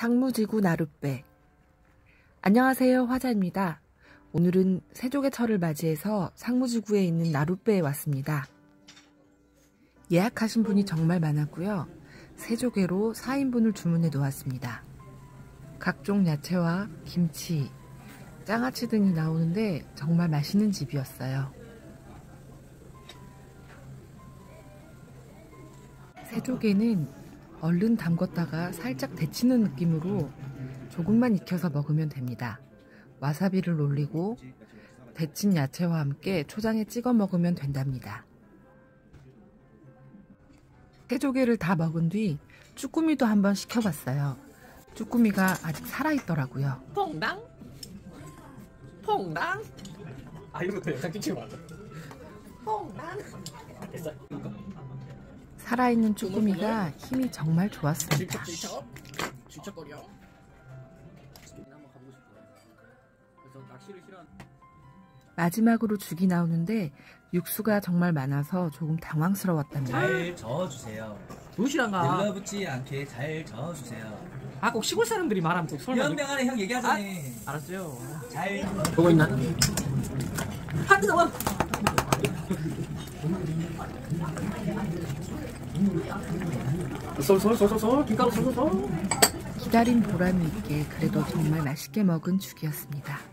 상무지구 나룻배 안녕하세요 화자입니다. 오늘은 세족의 철을 맞이해서 상무지구에 있는 나룻배에 왔습니다. 예약하신 분이 정말 많았고요. 세조개로 4인분을 주문해 놓았습니다. 각종 야채와 김치, 장아찌 등이 나오는데 정말 맛있는 집이었어요. 세조개는 얼른 담궜다가 살짝 데치는 느낌으로 조금만 익혀서 먹으면 됩니다. 와사비를 올리고 데친 야채와 함께 초장에 찍어 먹으면 된답니다. 새조개를 다 먹은 뒤 쭈꾸미도 한번 시켜봤어요. 쭈꾸미가 아직 살아있더라고요. 퐁당? 퐁당? 아 이거부터 영상 찍히면 안 돼. 퐁당? 됐어. 살아있는 쭈꾸미가 힘이 정말 좋았습니다. 마지막으로 죽이 나오는데 육수가 정말 많아서 조금 당황스러웠답니다. 잘 저어주세요. 도시락아. 늘러붙지 않게 잘 저어주세요. 아 꼭 시골 사람들이 말하면 또 설마. 연병 안에 형 얘기하잖아. 알았어요. 잘 보고 있나? 하트 나와. 기다린 보람이 있게 그래도 정말 맛있게 먹은 죽이었습니다.